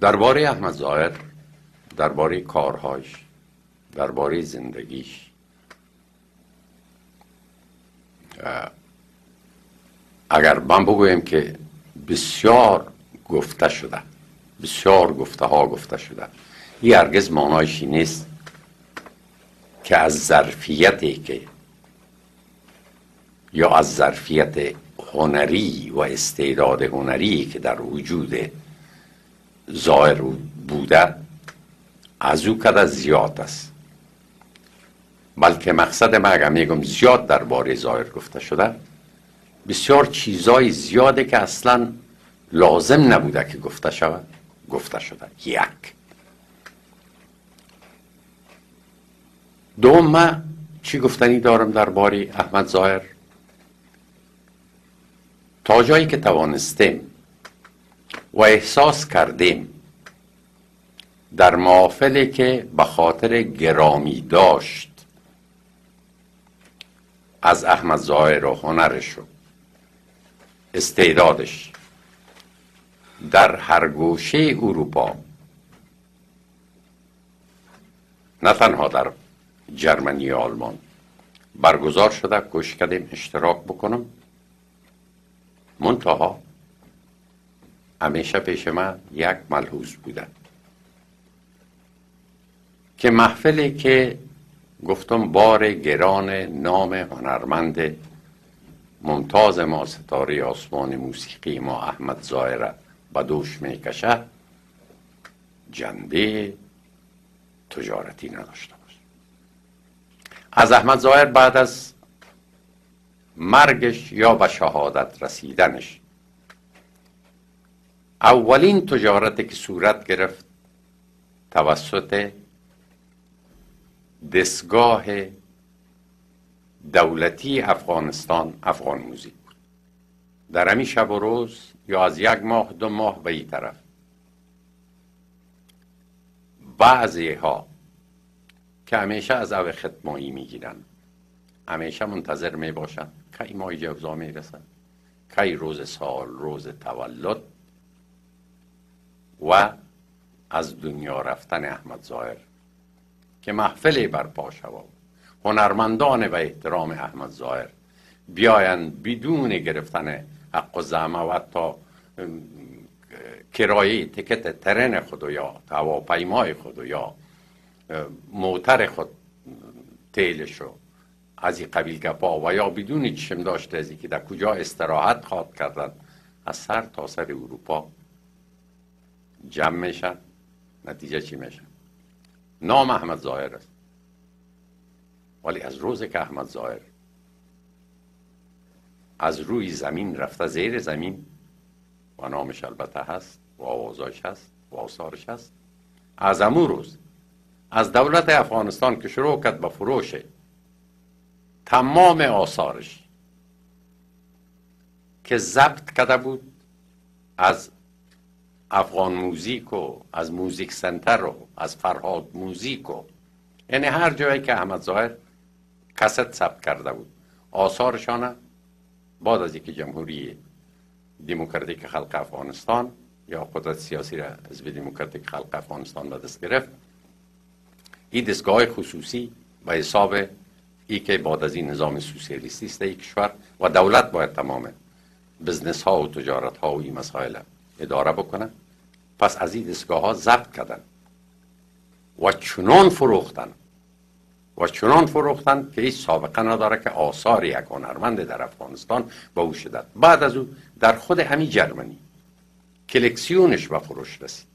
درباره احمد ظاهر درباره کارهاش درباره زندگیش. اگر من بگویم که بسیار گفته شده بسیار گفته ها گفته شده این هرگز مانایشی نیست که از ظرفیتی که یا از ظرفیت هنری و استعداد هنری که در وجود ظاهر بوده از او کده زیاد است. بلکه مقصد من اگر میگم زیاد درباره ظاهر گفته شده بسیار چیزای زیاده که اصلا لازم نبوده که گفته شود گفته شده. یک. دوم من چی گفتنی دارم درباره احمد ظاهر تا جایی که توانستیم و احساس کردیم در محافلی که به خاطر گرامی داشت. از احمد ظاهر و هنرش و استعدادش در هر گوشه اروپا نه تنها در جرمنی و آلمان برگزار شده گوش کردیم اشتراک بکنم. منتها همیشه پیش من یک ملحوظ بوده که محفلی که گفتم بار گران نام هنرمند ممتاز ما ستاره آسمان موسیقی ما احمد زاهره به دوش می‌کشه جنبه تجارتی نداشته باشه از احمد ظاهر بعد از مرگش یا به شهادت رسیدنش اولین تجارتی که صورت گرفت توسط دستگاه دولتی افغانستان افغان موزیک بود. در همین شب و روز یا از یک ماه دو ماه به این طرف. بعضی ها که همیشه از او ختمایی می‌گیرن همیشه منتظر می باشن کی ماه جوزا می‌رسن کی روز سال روز تولد و از دنیا رفتن احمد ظاهر که محفلی برپا شود هنرمندان و احترام احمد ظاهر بیایند بدون گرفتن حق و زعمه و تا کرایه تکت ترن خود یا هواپیمای خود یا موتر خود تیلشو از این قبیل گپا و یا بدون چشم داشته از که در کجا استراحت خواد کردن از سر تا سر اروپا جمع میشن نتیجه چی میشن؟ نام احمد ظاهر است. ولی از روز که احمد ظاهر از روی زمین رفته زیر زمین و نامش البته هست و آوازاش هست و آثارش هست. از امو روز از دولت افغانستان که شروع کرد به فروش تمام آثارش که ضبط کرده بود از افغان موزیک و از موزیک سنتر و از فرهاد موزیک و یعنی هر جایی که احمد ظاهر کست ثبت کرده بود. آثارشان بعد از اینکه جمهوری دموکراتیک خلق افغانستان یا قدرت سیاسی را حزب دموکراتیک خلق افغانستان به دست گرفت این دستگاه خصوصی به حساب ای که بعد از این نظام سوسیالیستی است یک کشور و دولت باید تمام بزنس ها و تجارت ها و این مسائل اداره بکنه. پس از این دستگاه ها ضبط کردن و چنان فروختن و چنان فروختن که هیچ سابقه نداره که آثار یک هنرمند در افغانستان به او شدد بعد از او در خود همین جرمنی کلکسیونش به فروش رسید.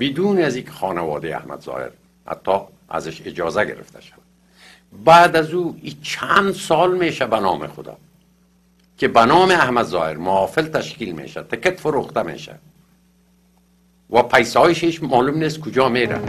بدون از اینکه خانواده احمد ظاهر حتی ازش اجازه گرفته شد. بعد از او ای چند سال میشه به نام خدا که به نام احمد ظاهر معافل تشکیل میشه تکت فروخته میشه. و پیسه هایش معلوم نیست کجا میره